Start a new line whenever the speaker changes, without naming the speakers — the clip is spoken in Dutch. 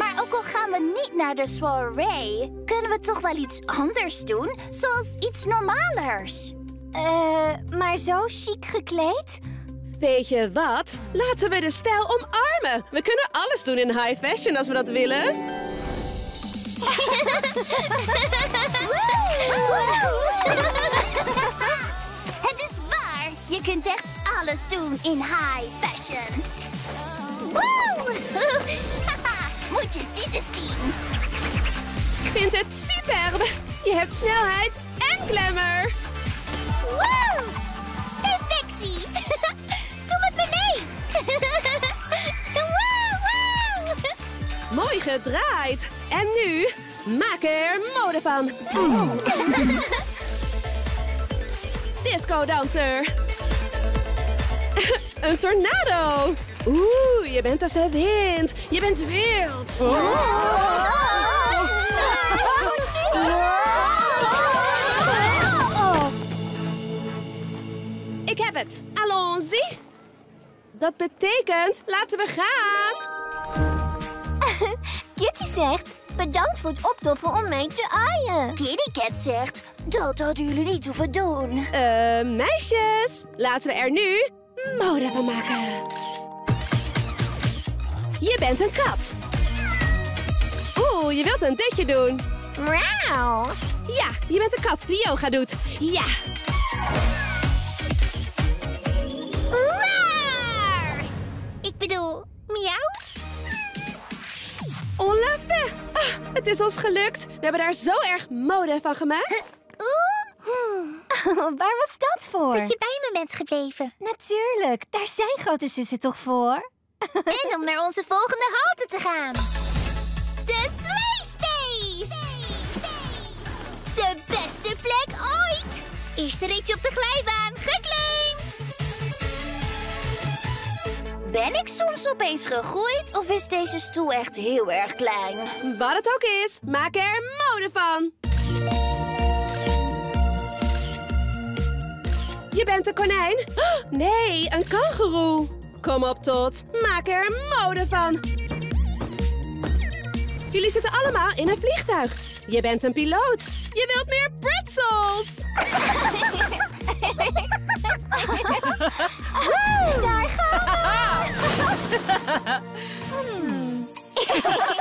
Maar ook al gaan we niet naar de soirée, kunnen we toch wel iets anders doen? Zoals iets normalers.
Eh, maar zo chic gekleed?
Weet je wat? Laten we de stijl omarmen. We kunnen alles doen in high fashion als we dat willen.
Het is waar. Je kunt echt alles doen in high fashion.
Vind het superb. Je hebt snelheid en glamour.
Woe! Perfectie. Doe met me mee. Woe, woe.
Mooi gedraaid. En nu, maak er mode van. Disco danser. Een tornado. Oeh, je bent als de wind. Je bent wild. Ik het. Allons-y. Dat betekent, laten we gaan.
Kitty zegt, bedankt voor het opdoffen om mij te aaien.
Kitty Cat zegt, dat hadden jullie niet hoeven doen.
Eh, meisjes, laten we er nu mode van maken. Je bent een kat. Oeh, je wilt een dutje doen.
Wauw.
Ja, je bent een kat die yoga doet. Ja, het is ons gelukt. We hebben daar zo erg mode van gemaakt.
Waar was dat voor?
Dat je bij me bent gebleven.
Natuurlijk, daar zijn grote zussen toch voor?
En om naar onze volgende halte te gaan. De Slay Space! De beste plek ooit! Eerste ritje op de glijbaan, geclaimd! Ben ik soms opeens gegroeid of is deze stoel echt heel erg klein?
Wat het ook is, maak er mode van. Je bent een konijn? Oh, nee, een kangoeroe. Kom op, Tot. Maak er mode van. Jullie zitten allemaal in een vliegtuig. Je bent een piloot. Je wilt meer pretzels. Hmm.